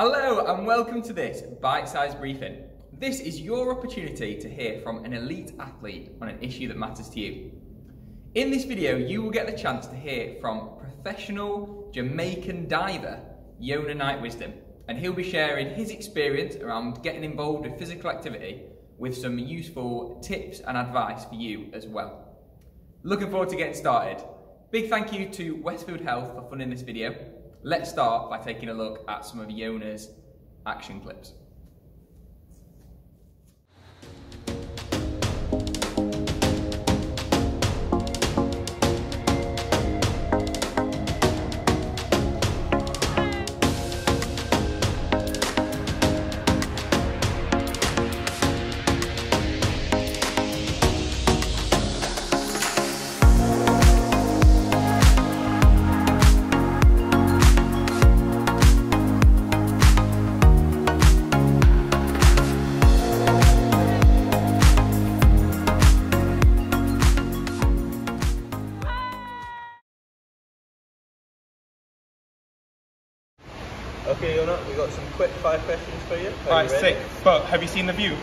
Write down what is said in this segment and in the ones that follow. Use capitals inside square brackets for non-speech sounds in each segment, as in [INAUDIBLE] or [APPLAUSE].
Hello and welcome to this bite-sized briefing. This is your opportunity to hear from an elite athlete on an issue that matters to you. In this video, you will get the chance to hear from professional Jamaican diver Yona Knight Wisdom, and he'll be sharing his experience around getting involved with physical activity with some useful tips and advice for you as well. Looking forward to getting started. Big thank you to Westfield Health for funding this video. Let's start by taking a look at some of Yona's action clips. Right, sick. But have you seen the view?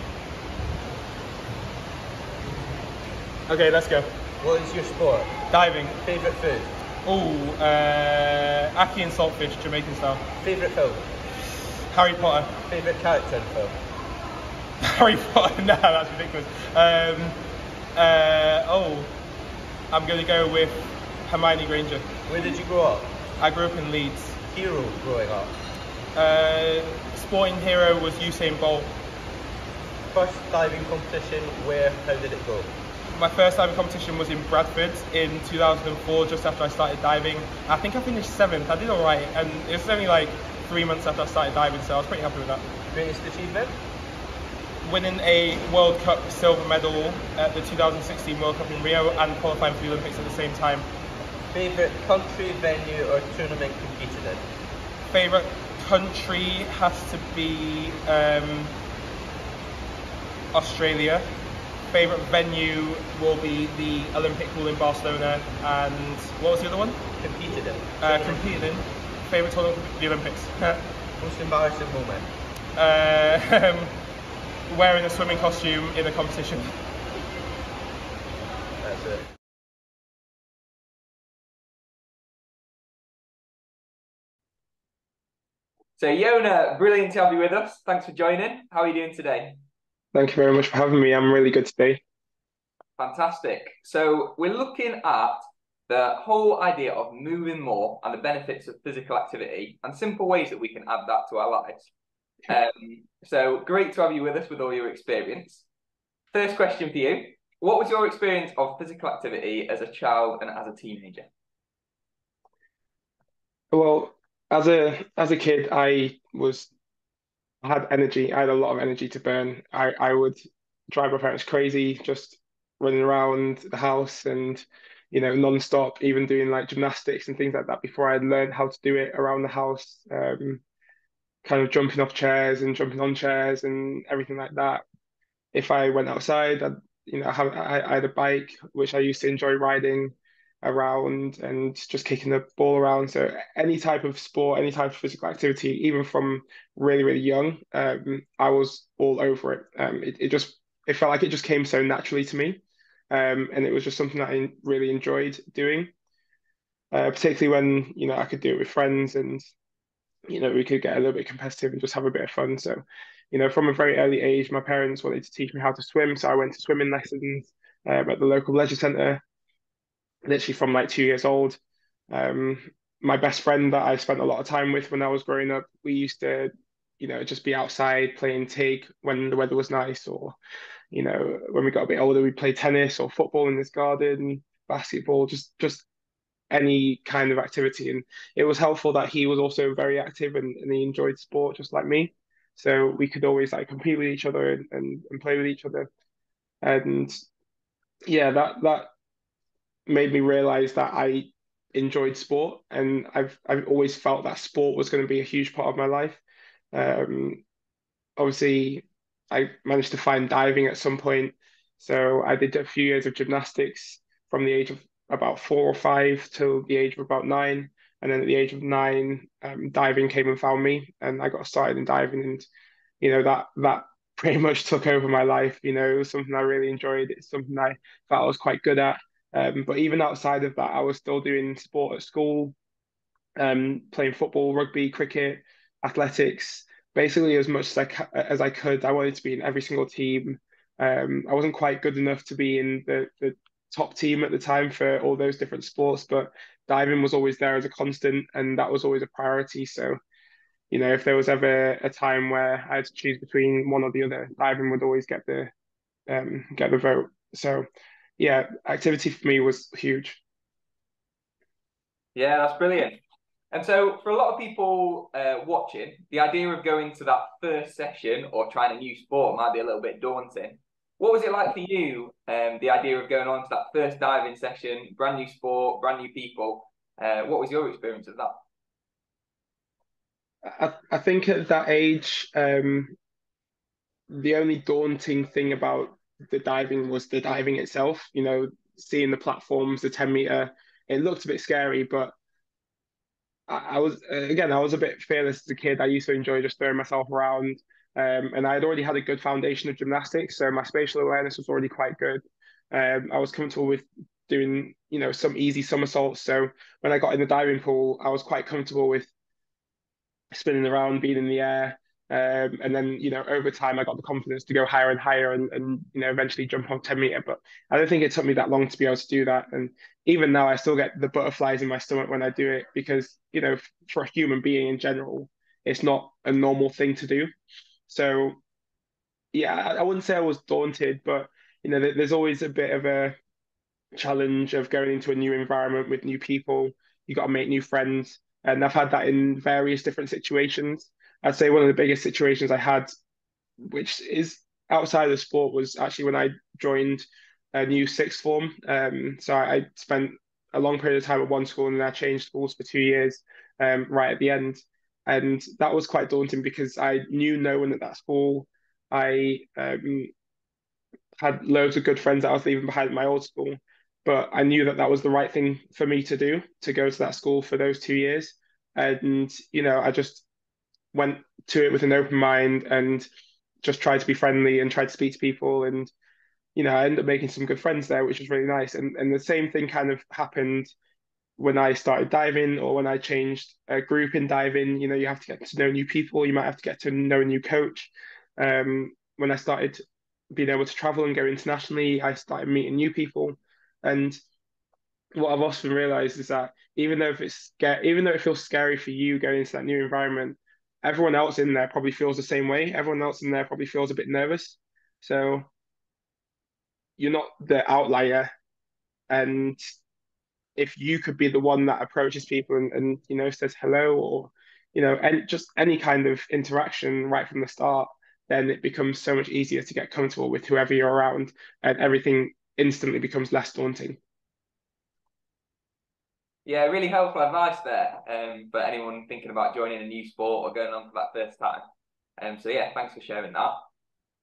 Okay, let's go. What is your sport? Diving. Favourite food? Oh, uh, Ackee and saltfish, Jamaican style. Favourite film? Harry Potter. Favourite character in film? [LAUGHS] Harry Potter. [LAUGHS] no, that's ridiculous. Um, uh, oh, I'm gonna go with Hermione Granger. Where did you grow up? I grew up in Leeds. Hero growing up? Uh, sporting hero was Usain Bolt. First diving competition, where, how did it go? My first diving competition was in Bradford in 2004, just after I started diving. I think I finished seventh. I did all right, and it was only like three months after I started diving, so I was pretty happy with that. Greatest achievement? Winning a World Cup silver medal at the 2016 World Cup in Rio and qualifying for the Olympics at the same time. Favourite country, venue or tournament competed in? Favorite country has to be um, Australia. Favorite venue will be the Olympic pool in Barcelona, and what was the other one? Competed in? Uh, competed in. Favorite tournament, the Olympics. Most embarrassing moment? uh, [LAUGHS] wearing a swimming costume in a competition. That's it. So Yona, brilliant to have you with us. Thanks for joining. How are you doing today? Thank you very much for having me. I'm really good today. Fantastic. So we're looking at the whole idea of moving more and the benefits of physical activity and simple ways that we can add that to our lives. Um, so great to have you with us with all your experience. First question for you. What was your experience of physical activity as a child and as a teenager? Well, as a as a kid, I was I had energy. I had a lot of energy to burn. I I would drive my parents crazy, just running around the house and you know non-stop, even doing like gymnastics and things like that before I learned how to do it around the house. Um, kind of jumping off chairs and jumping on chairs and everything like that. If I went outside, I'd, you know, I, I had a bike which I used to enjoy riding around and just kicking the ball around. So any type of sport, any type of physical activity, even from really, really young, um, I was all over it. Um, it, it just it felt like it just came so naturally to me. Um, and it was just something that I really enjoyed doing. Uh, particularly when, you know, I could do it with friends and you know, we could get a little bit competitive and just have a bit of fun. So, you know, from a very early age, my parents wanted to teach me how to swim. So I went to swimming lessons um, at the local leisure centre, literally from like two years old. Um, my best friend that I spent a lot of time with when I was growing up, we used to, you know, just be outside playing tig when the weather was nice, or, you know, when we got a bit older, we'd play tennis or football in this garden, basketball, just just any kind of activity. And it was helpful that he was also very active and, and he enjoyed sport just like me. So we could always like compete with each other and, and, and play with each other. And yeah, that that made me realize that I enjoyed sport and I've I've always felt that sport was going to be a huge part of my life. Um, obviously, I managed to find diving at some point. So I did a few years of gymnastics from the age of about four or five till the age of about nine. And then at the age of nine, um, diving came and found me, and I got started in diving. And you know that that [LAUGHS] pretty much took over my life. You know, it was something I really enjoyed. It's something I felt I was quite good at. Um, but even outside of that, I was still doing sport at school, um, playing football, rugby, cricket, athletics, basically as much as I as I could. I wanted to be in every single team. Um, I wasn't quite good enough to be in the the top team at the time for all those different sports, but diving was always there as a constant, and that was always a priority. So, you know, if there was ever a time where I had to choose between one or the other, diving would always get the um, get the vote. So, yeah, activity for me was huge. Yeah, that's brilliant. And so, for a lot of people uh, watching, the idea of going to that first session or trying a new sport might be a little bit daunting. What was it like for you, um, the idea of going on to that first diving session, brand new sport, brand new people? Uh, what was your experience of that? I, I think at that age, um, the only daunting thing about the diving was the diving itself. You know, seeing the platforms, the 10 meter, it looked a bit scary, but I, I was, again, I was a bit fearless as a kid. I used to enjoy just throwing myself around. Um, and I had already had a good foundation of gymnastics, so my spatial awareness was already quite good. Um, I was comfortable with doing, you know, some easy somersaults. So when I got in the diving pool, I was quite comfortable with spinning around, being in the air. Um, and then, you know, over time, I got the confidence to go higher and higher and, and, you know, eventually jump on 10 meter. But I don't think it took me that long to be able to do that. And even now, I still get the butterflies in my stomach when I do it because, you know, for a human being in general, it's not a normal thing to do. So, yeah, I wouldn't say I was daunted, but, you know, there's always a bit of a challenge of going into a new environment with new people. You got to make new friends. And I've had that in various different situations. I'd say one of the biggest situations I had, which is outside of sport, was actually when I joined a new sixth form. Um, so I, spent a long period of time at one school and then I changed schools for two years um, right at the end. And that was quite daunting because I knew no one at that school. I um, had loads of good friends that I was leaving behind at my old school, but I knew that that was the right thing for me to do to go to that school for those two years. And, you know, I just went to it with an open mind and just tried to be friendly and tried to speak to people. And, you know, I ended up making some good friends there, which was really nice. And, and the same thing kind of happened when I started diving or when I changed a group in diving. You know, you have to get to know new people, you might have to get to know a new coach. Um, when I started being able to travel and go internationally, I started meeting new people. And what I've often realized is that even though if it's even though it feels scary for you going into that new environment, everyone else in there probably feels the same way. Everyone else in there probably feels a bit nervous. So you're not the outlier. And if you could be the one that approaches people and, and you know says hello or you know and just any kind of interaction right from the start, then it becomes so much easier to get comfortable with whoever you're around and everything instantly becomes less daunting. Yeah, really helpful advice there um, for anyone thinking about joining a new sport or going on for that first time. Um, so yeah, thanks for sharing that.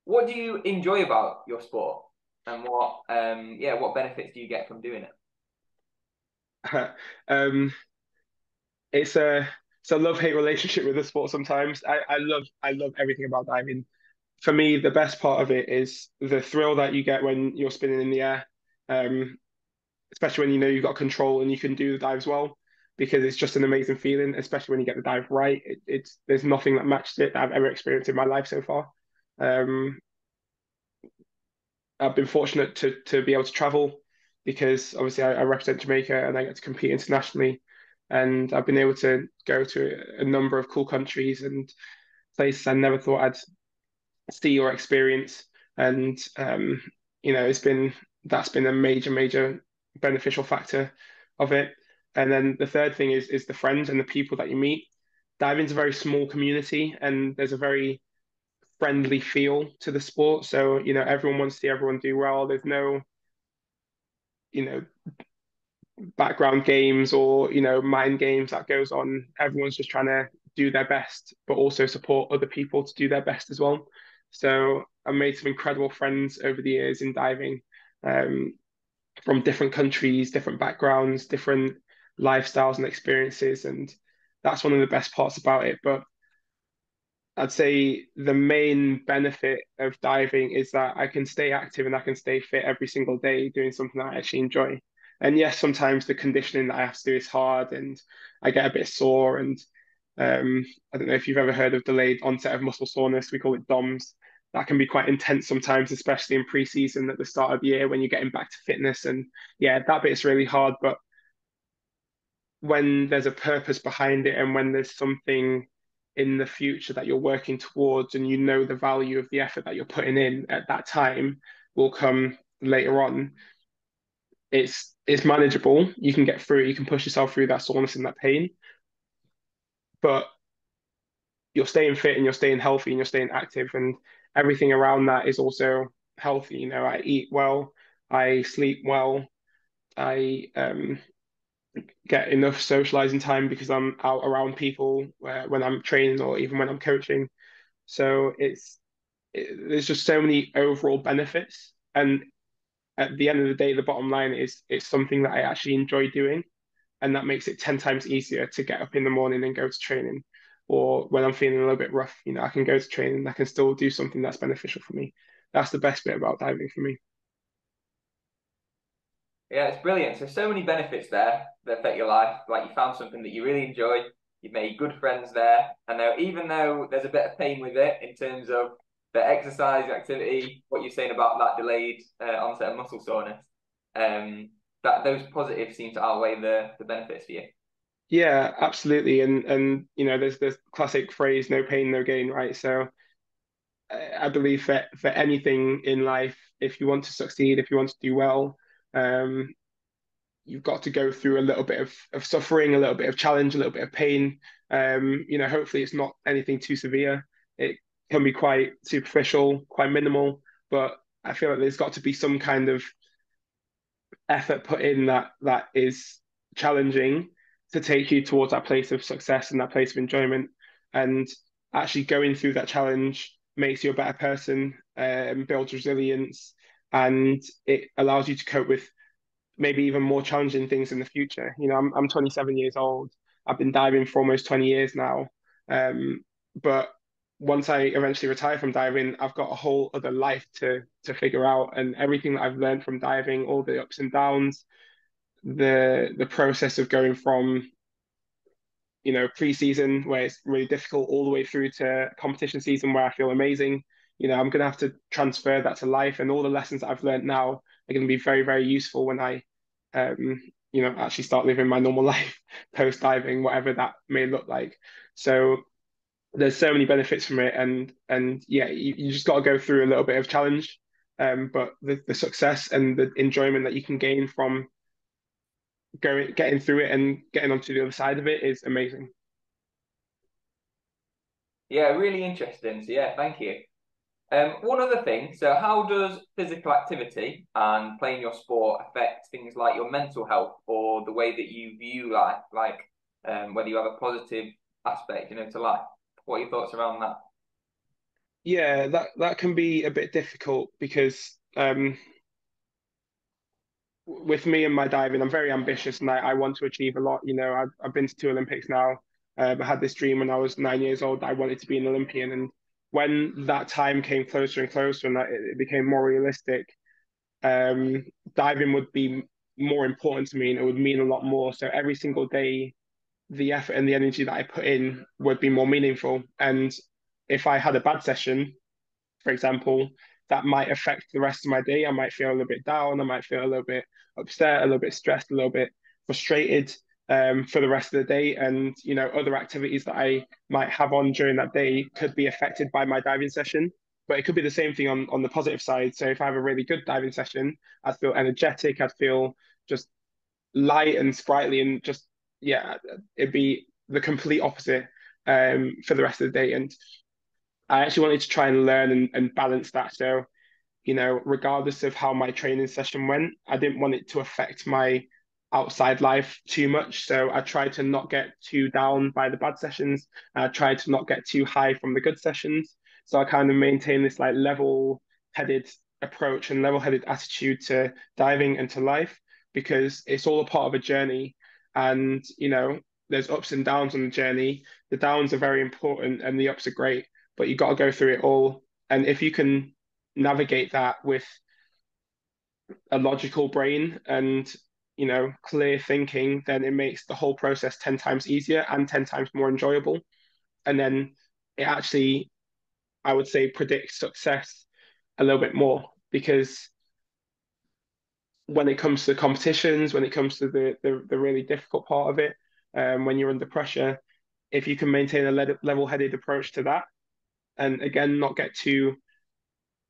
What do you enjoy about your sport, and what um, yeah, what benefits do you get from doing it? [LAUGHS] um, it's a it's a love hate relationship with the sport. Sometimes I, I love I love everything about diving. Mean, for me, the best part of it is the thrill that you get when you're spinning in the air. Um, especially when you know you've got control and you can do the dives well, because it's just an amazing feeling, especially when you get the dive right. It, it's there's nothing that matches it that I've ever experienced in my life so far. Um, I've been fortunate to to be able to travel because obviously I, I, represent Jamaica and I get to compete internationally, and I've been able to go to a number of cool countries and places I never thought I'd see or experience, and um, you know it's been that's been a major major beneficial factor of it. And then the third thing is is the friends and the people that you meet. Diving's a very small community, and there's a very friendly feel to the sport. So you know everyone wants to see everyone do well. There's no, you know, background games or you know mind games that goes on. Everyone's just trying to do their best, but also support other people to do their best as well. So I made some incredible friends over the years in diving. Um, from different countries, different backgrounds, different lifestyles and experiences, and that's one of the best parts about it. But I'd say the main benefit of diving is that I can stay active and I can stay fit every single day doing something that I actually enjoy. And yes, sometimes the conditioning that I have to do is hard and I get a bit sore. And um, I don't know if you've ever heard of delayed onset of muscle soreness, we call it DOMS. That can be quite intense sometimes, especially in preseason at the start of the year when you're getting back to fitness. And yeah, that bit is really hard. But when there's a purpose behind it and when there's something in the future that you're working towards and you know the value of the effort that you're putting in at that time will come later on it's it's manageable you can get through it you can push yourself through that soreness and that pain but you're staying fit and you're staying healthy and you're staying active and everything around that is also healthy you know i eat well i sleep well i um get enough socializing time because I'm out around people where, when I'm training or even when I'm coaching. So it's it, there's just so many overall benefits, and at the end of the day, the bottom line is it's something that I actually enjoy doing, and that makes it ten times easier to get up in the morning and go to training. Or when I'm feeling a little bit rough, you know, I can go to training. I can still do something that's beneficial for me. That's the best bit about diving for me. Yeah, it's brilliant. So so many benefits there that affect your life. Like you found something that you really enjoy. You've made good friends there, and now even though there's a bit of pain with it in terms of the exercise activity, what you're saying about that delayed uh, onset of muscle soreness, um, that those positives seem to outweigh the the benefits for you. Yeah, absolutely. And and you know, there's this classic phrase, "No pain, no gain," right? So I believe that for anything in life, if you want to succeed, if you want to do well, um, you've got to go through a little bit of, of suffering, a little bit of challenge, a little bit of pain. Um, you know, hopefully it's not anything too severe. It can be quite superficial, quite minimal, but I feel like there's got to be some kind of effort put in that that is challenging to take you towards that place of success and that place of enjoyment. And actually going through that challenge makes you a better person, um, builds resilience, and it allows you to cope with maybe even more challenging things in the future. You know, I'm I'm 27 years old. I've been diving for almost 20 years now. Um, but once I eventually retire from diving, I've got a whole other life to to figure out, and everything that I've learned from diving, all the ups and downs, the the process of going from you know pre-season where it's really difficult all the way through to competition season where I feel amazing you know, I'm going to have to transfer that to life, and all the lessons I've learned now are going to be very, very useful when I, um, you know, actually start living my normal [LAUGHS] life post diving, whatever that may look like. So there's so many benefits from it, and and yeah, you, you just got to go through a little bit of challenge, um, but the, the success and the enjoyment that you can gain from going getting through it and getting onto the other side of it is amazing. Yeah, really interesting. So yeah, thank you. Um, one other thing, so how does physical activity and playing your sport affect things like your mental health or the way that you view life, like um, whether you have a positive aspect, you know, to life? What are your thoughts around that? Yeah, that that can be a bit difficult because um, with me and my diving, I'm very ambitious and I, I want to achieve a lot. You know, I've, I've been to two Olympics now. Um, I had this dream when I was nine years old. I wanted to be an Olympian, and when that time came closer and closer and that it became more realistic, um, diving would be more important to me and it would mean a lot more. So every single day, the effort and the energy that I put in would be more meaningful. And if I had a bad session, for example, that might affect the rest of my day. I might feel a little bit down. I might feel a little bit upset, a little bit stressed, a little bit frustrated um, for the rest of the day. And, you know, other activities that I might have on during that day could be affected by my diving session. But it could be the same thing on, on the positive side. So if I have a really good diving session, I'd feel energetic, I'd feel just light and sprightly and just, yeah, it'd be the complete opposite um, for the rest of the day. And I actually wanted to try and learn and, and balance that. So, you know, regardless of how my training session went, I didn't want it to affect my outside life too much. So I tried to not get too down by the bad sessions. I tried to not get too high from the good sessions. So I kind of maintain this like level headed approach and level headed attitude to diving and to life because it's all a part of a journey. And, you know, there's ups and downs on the journey. The downs are very important and the ups are great, but you got to go through it all. And if you can navigate that with a logical brain and you know clear thinking then it makes the whole process 10 times easier and 10 times more enjoyable. And then it actually i would say predicts success a little bit more because when it comes to competitions when it comes to the the, the really difficult part of it um, when you're under pressure if you can maintain a level-headed approach to that and again not get too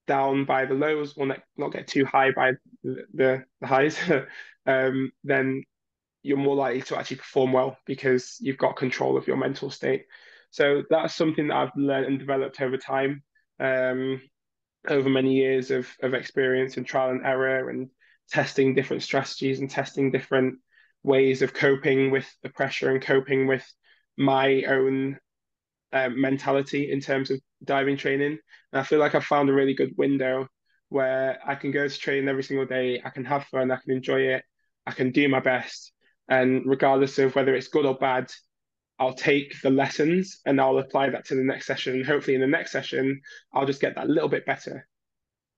down by the lows or not, get too high by the, the, the highs, [LAUGHS] um, then you're more likely to actually perform well because you've got control of your mental state. So that's something that I've learned and developed over time, um, over many years of, of experience and trial and error and testing different strategies and testing different ways of coping with the pressure and coping with my own um, mentality in terms of diving training. And I feel like I've found a really good window where I can go to training every single day. I can have fun. I can enjoy it. I can do my best. And regardless of whether it's good or bad, I'll take the lessons and I'll apply that to the next session. And Hopefully, in the next session, I'll just get that little bit better.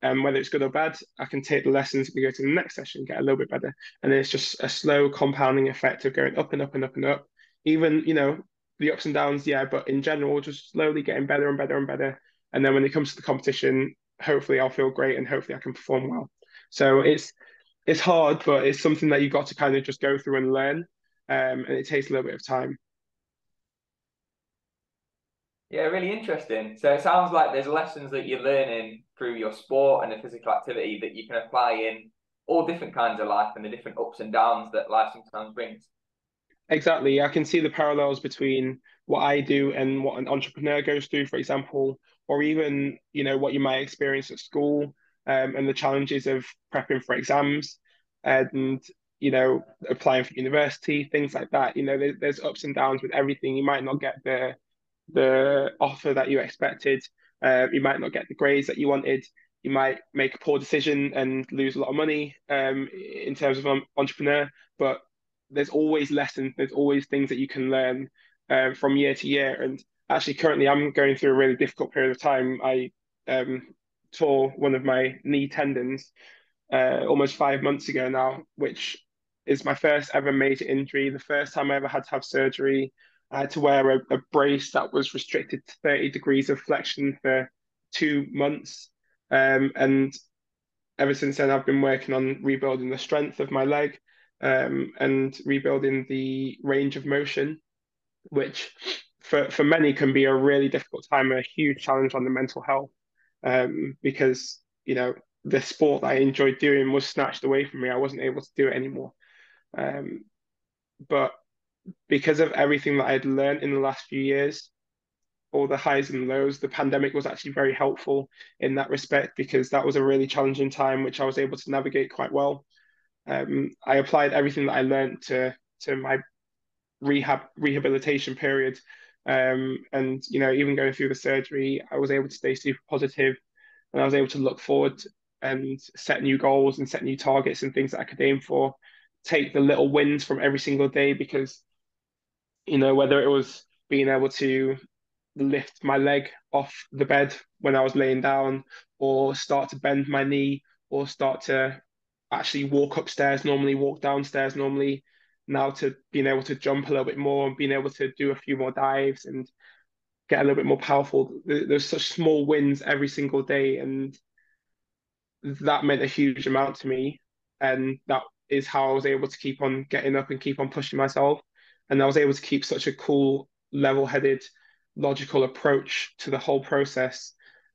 And whether it's good or bad, I can take the lessons and go to the next session, get a little bit better. And it's just a slow compounding effect of going up and up and up and up. Even, you know, the ups and downs, yeah, but in general, just slowly getting better and better and better. And then when it comes to the competition, hopefully I'll feel great and hopefully I can perform well. So it's it's hard, but it's something that you've got to kind of just go through and learn. Um, and it takes a little bit of time. Yeah, really interesting. So it sounds like there's lessons that you're learning through your sport and the physical activity that you can apply in all different kinds of life and the different ups and downs that life sometimes brings. Exactly. I can see the parallels between what I do and what an entrepreneur goes through, for example, or even, you know, what you might experience at school um, and the challenges of prepping for exams and, you know, applying for university, things like that. You know, there, there's ups and downs with everything. You might not get the the offer that you expected. Uh, you might not get the grades that you wanted. You might make a poor decision and lose a lot of money um, in terms of entrepreneur. But there's always lessons, there's always things that you can learn uh, from year to year. And actually, currently, I'm going through a really difficult period of time. I um, tore one of my knee tendons uh, almost five months ago now, which is my first ever major injury. The first time I ever had to have surgery. I had to wear a, a brace that was restricted to 30 degrees of flexion for two months. Um, and ever since then, I've been working on rebuilding the strength of my leg um, and rebuilding the range of motion, which for, for many can be a really difficult time, a huge challenge on the mental health, um, because you know the sport that I enjoyed doing was snatched away from me. I wasn't able to do it anymore. Um, but because of everything that I'd learned in the last few years, all the highs and lows, the pandemic was actually very helpful in that respect because that was a really challenging time, which I was able to navigate quite well um, I applied everything that I learned to to my rehab rehabilitation period. Um, and you know, even going through the surgery, I was able to stay super positive, and I was able to look forward and set new goals and set new targets and things that I could aim for. Take the little wins from every single day because, you know, whether it was being able to lift my leg off the bed when I was laying down, or start to bend my knee, or start to actually walk upstairs normally, walk downstairs normally, now to being able to jump a little bit more and being able to do a few more dives and get a little bit more powerful. There's such small wins every single day, and that meant a huge amount to me. And that is how I was able to keep on getting up and keep on pushing myself. And I was able to keep such a cool, level headed, logical approach to the whole process.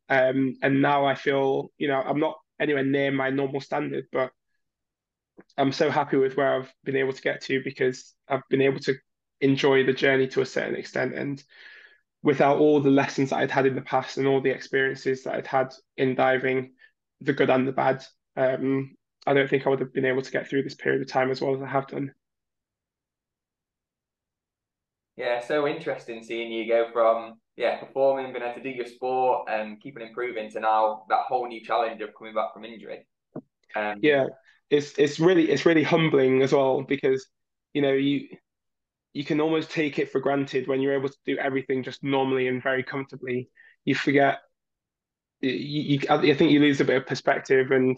Um, and now I feel, you know, I'm not anywhere near my normal standard, but I'm so happy with where I've been able to get to because I've been able to enjoy the journey to a certain extent. And without all the lessons that I'd had in the past and all the experiences that I'd had in diving, the good and the bad, um, I don't think I would have been able to get through this period of time as well as I have done. Yeah, so interesting seeing you go from yeah performing, being able to do your sport, and keeping improving to now that whole new challenge of coming back from injury. Um, yeah, it's it's really it's really humbling as well because you know, you you can almost take it for granted when you're able to do everything just normally and very comfortably. You forget, you, you I think you lose a bit of perspective. And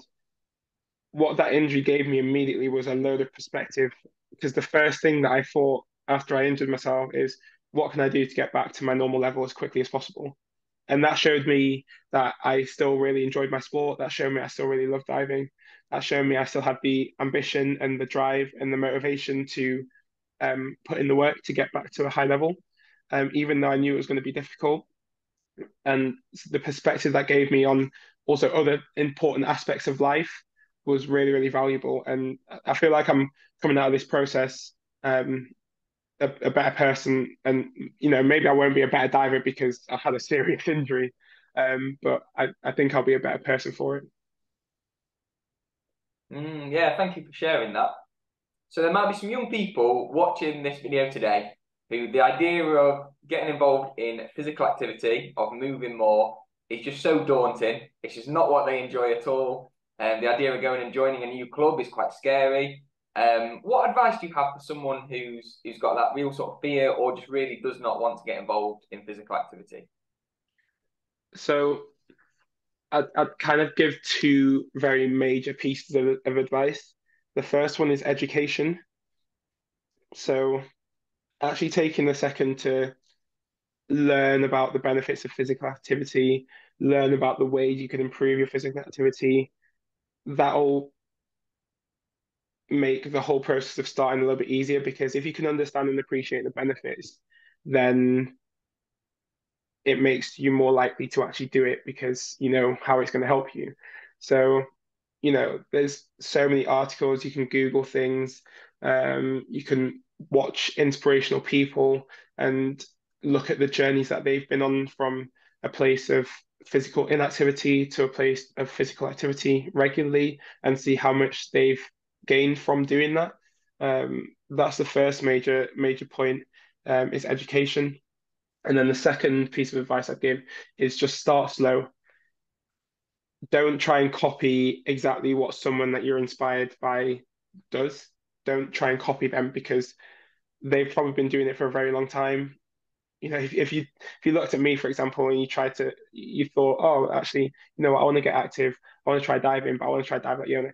what that injury gave me immediately was a load of perspective because the first thing that I thought after I injured myself is, what can I do to get back to my normal level as quickly as possible? And that showed me that I still really enjoyed my sport. That showed me I still really loved diving. That showed me I still had the ambition and the drive and the motivation to um, put in the work to get back to a high level, um, even though I knew it was going to be difficult. And the perspective that gave me on also other important aspects of life was really, really valuable. And I feel like I'm coming out of this process um, a, a, better person. And, you know, maybe I won't be a better diver because I had a serious injury, um, but I, I think I'll be a better person for it. Mm, yeah, thank you for sharing that. So there might be some young people watching this video today who the idea of getting involved in physical activity, of moving more, is just so daunting. It's just not what they enjoy at all. And the idea of going and joining a new club is quite scary. Um, what advice do you have for someone who's who's got that real sort of fear or just really does not want to get involved in physical activity? So I'd, I'd kind of give two very major pieces of, of advice. The first one is education. So, actually taking a second to learn about the benefits of physical activity, learn about the ways you can improve your physical activity, that'll make the whole process of starting a little bit easier because if you can understand and appreciate the benefits, then it makes you more likely to actually do it because you know how it's going to help you. So you know, there's so many articles, you can Google things, um, you can watch inspirational people and look at the journeys that they've been on from a place of physical inactivity to a place of physical activity regularly and see how much they've gained from doing that. Um, that's the first major major point um, is education. And then the second piece of advice I'd give is just start slow don't try and copy exactly what someone that you're inspired by does. Don't try and copy them because they've probably been doing it for a very long time. You know, if, if you if you looked at me, for example, and you tried to, you thought, oh, actually, you know, I want to get active. I want to try diving, but I want to try dive like you.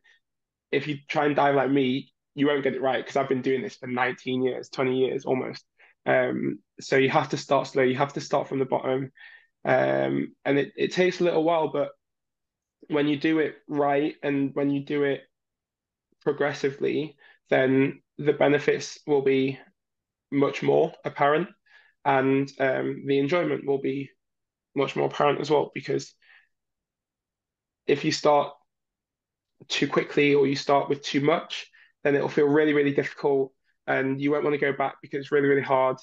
If you try and dive like me, you won't get it right because I've been doing this for 19 years, 20 years almost. Um, so you have to start slow. You have to start from the bottom, um, and it, it takes a little while, but when you do it right and when you do it progressively, then the benefits will be much more apparent and um, the enjoyment will be much more apparent as well because if you start too quickly or you start with too much then it'll feel really really difficult and you won't want to go back because it's really really hard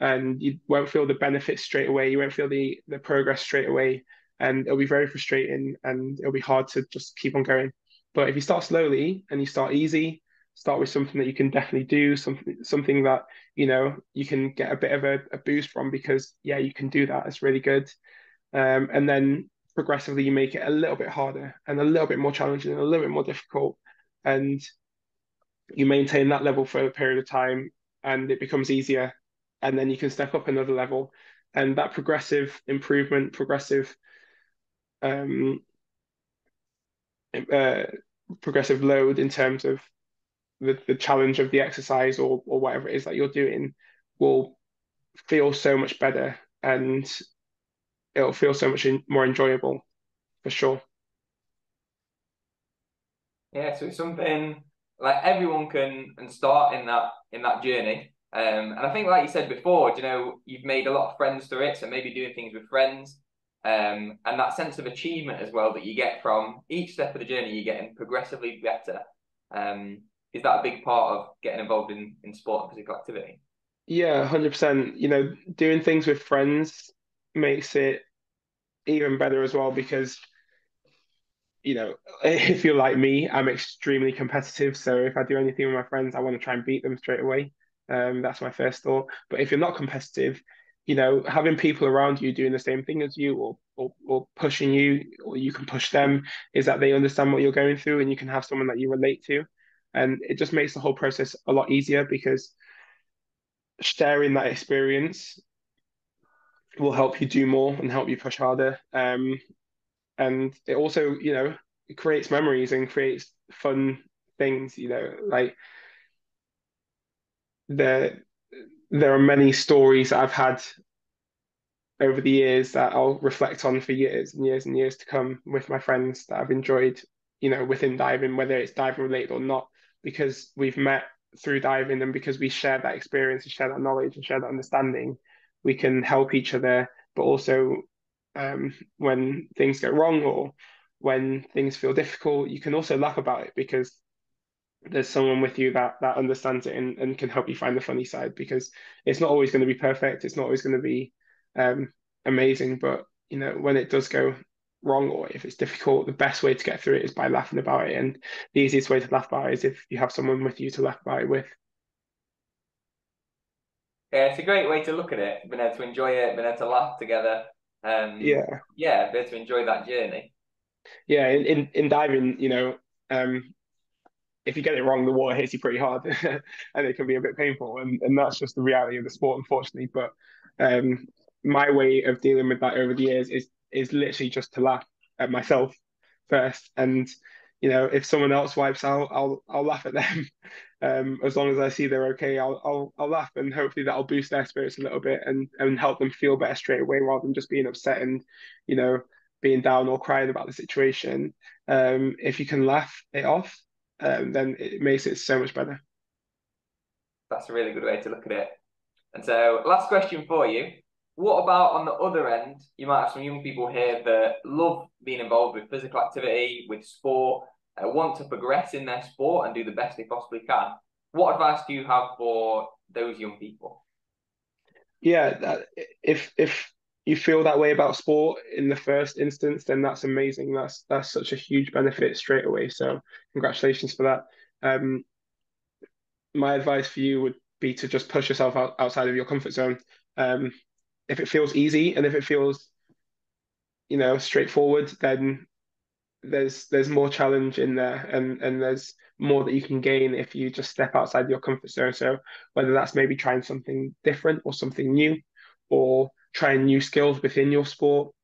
and you won't feel the benefits straight away you won't feel the the progress straight away and it'll be very frustrating and it'll be hard to just keep on going. But if you start slowly and you start easy, start with something that you can definitely do, something something that you know you can get a bit of a, a boost from because yeah, you can do that. It's really good. Um, and then progressively you make it a little bit harder and a little bit more challenging and a little bit more difficult, and you maintain that level for a period of time, and it becomes easier, and then you can step up another level, and that progressive improvement, progressive um, uh, progressive load in terms of the, the challenge of the exercise or, or whatever it is that you're doing will feel so much better. And it'll feel so much more enjoyable for sure. Yeah, so it's something like everyone can and start in that in that journey. Um, and I think, like you said before, you know, you've made a lot of friends through it. So maybe doing things with friends, um, and that sense of achievement as well that you get from each step of the journey, you're getting progressively better. Um, is that a big part of getting involved in, in sport and physical activity? Yeah, 100%. You know, doing things with friends makes it even better as well because, you know, [LAUGHS] if you're like me, I'm extremely competitive. So if I do anything with my friends, I want to try and beat them straight away. Um, that's my first thought. But if you're not competitive, you know, having people around you doing the same thing as you or, or, or pushing you, or you can push them, is that they understand what you're going through and you can have someone that you relate to. And it just makes the whole process a lot easier because sharing that experience will help you do more and help you push harder. Um, and it also, you know, creates memories and creates fun things. You know, like there there are many stories that I've had over the years that I'll reflect on for years and years and years to come with my friends that I've enjoyed, you know, within diving, whether it's diving related or not, because we've met through diving and because we share that experience and share that knowledge and share that understanding, we can help each other, but also um, when things go wrong or when things feel difficult, you can also laugh about it because there's someone with you that that understands it and, and can help you find the funny side because it's not always going to be perfect. It's not always going to be um, amazing, but you know when it does go wrong or if it's difficult, the best way to get through it is by laughing about it. And the easiest way to laugh about it is if you have someone with you to laugh about it with. Yeah, it's a great way to look at it. Been able to enjoy it, been able to laugh together. Um, yeah, yeah, be able to enjoy that journey. Yeah, in in, in diving, you know, um, if you get it wrong, the water hits you pretty hard, [LAUGHS] and it can be a bit painful, and and that's just the reality of the sport, unfortunately. But um, my way of dealing with that over the years is is literally just to laugh at myself first, and you know, if someone else wipes out, I'll I'll laugh at them. [LAUGHS] Um, as long as I see they're okay, I'll I'll I'll laugh, and hopefully that'll boost their spirits a little bit and and help them feel better straight away, rather than just being upset and you know being down or crying about the situation. Um, if you can laugh it off, um, then it makes it so much better. That's a really good way to look at it. And so, last question for you. What about on the other end? You might have some young people here that love being involved with physical activity, with sport, uh, want to progress in their sport and do the best they possibly can. What advice do you have for those young people? Yeah, if if you feel that way about sport in the first instance, then that's amazing. That's that's such a huge benefit straight away. So congratulations for that. Um, my advice for you would be to just push yourself out, outside of your comfort zone. Um, if it feels easy and if it feels, you know, straightforward, then there's there's more challenge in there and and there's more that you can gain if you just step outside your comfort zone. So whether that's maybe trying something different or something new, or trying new skills within your sport,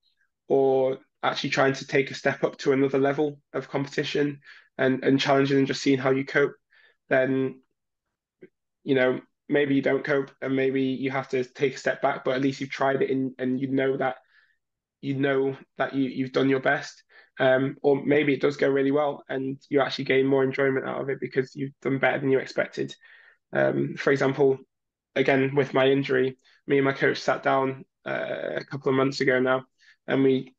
or actually trying to take a step up to another level of competition and and challenging and just seeing how you cope, then you know maybe you don't cope and maybe you have to take a step back, but at least you've tried it and, and you know that you know that you, you've done your best. Um, or maybe it does go really well and you actually gain more enjoyment out of it because you've done better than you expected. Um, for example, again with my injury, me and my coach sat down uh, a couple of months ago now, and we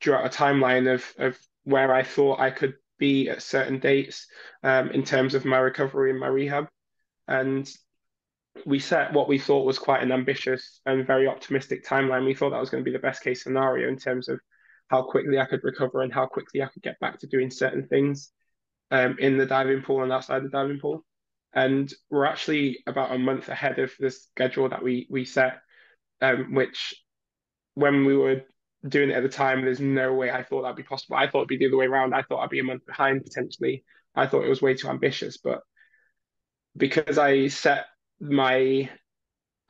drew out a timeline of of where I thought I could be at certain dates um, in terms of my recovery and my rehab, and we set what we thought was quite an ambitious and very optimistic timeline. We thought that was going to be the best case scenario in terms of how quickly I could recover and how quickly I could get back to doing certain things um, in the diving pool and outside the diving pool. And we're actually about a month ahead of the schedule that we we set, um, which when we were doing it at the time, there's no way I thought that'd be possible. I thought it'd be the other way around. I thought I'd be a month behind potentially. I thought it was way too ambitious, but because I set my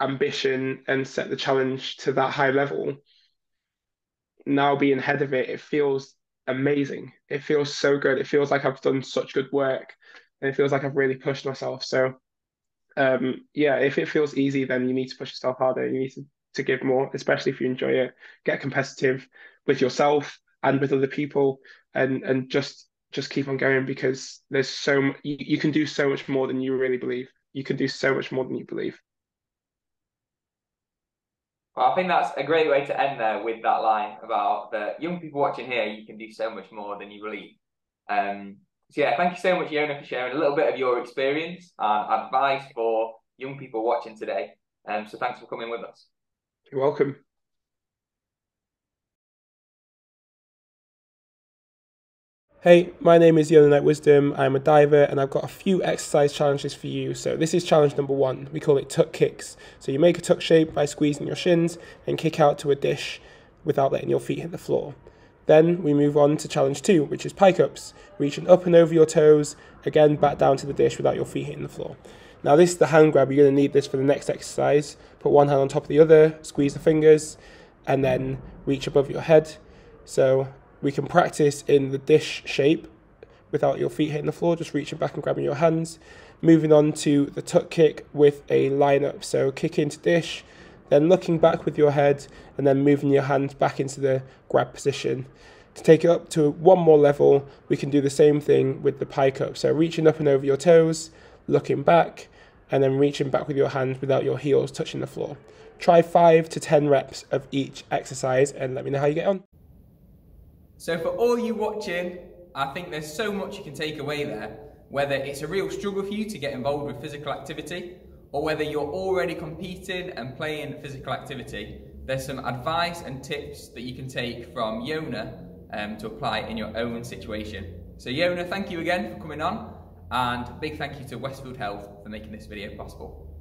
ambition and set the challenge to that high level, now being head of it, it feels amazing. It feels so good. It feels like I've done such good work and it feels like I've really pushed myself. So, um, yeah, if it feels easy, then you need to push yourself harder. You need to, to give more, especially if you enjoy it. Get competitive with yourself and with other people, and and just just keep on going because there's so you, you can do so much more than you really believe you can do so much more than you believe. Well, I think that's a great way to end there with that line about the young people watching here. You can do so much more than you believe. Um, so yeah, thank you so much, Yona, for sharing a little bit of your experience and advice for young people watching today. Um, so thanks for coming with us. You're welcome. Hey, my name is Yona Knight Wisdom. I'm a diver and I've got a few exercise challenges for you. So this is challenge number one. We call it tuck kicks. So you make a tuck shape by squeezing your shins and kick out to a dish without letting your feet hit the floor. Then we move on to challenge two, which is pike ups, reaching up and over your toes, again back down to the dish without your feet hitting the floor. Now this is the hand grab, you're going to need this for the next exercise. Put one hand on top of the other, squeeze the fingers, and then reach above your head. So we can practice in the dish shape without your feet hitting the floor, just reaching back and grabbing your hands. Moving on to the tuck kick with a line up. So kick into dish, then looking back with your head, and then moving your hands back into the grab position. To take it up to one more level, we can do the same thing with the pike up. So reaching up and over your toes, looking back, and then reaching back with your hands without your heels touching the floor. Try five to 10 reps of each exercise and let me know how you get on. So for all you watching, I think there's so much you can take away there, whether it's a real struggle for you to get involved with physical activity, or whether you're already competing and playing physical activity, there's some advice and tips that you can take from Yona um, to apply in your own situation. So Yona, thank you again for coming on and big thank you to Westfield Health for making this video possible.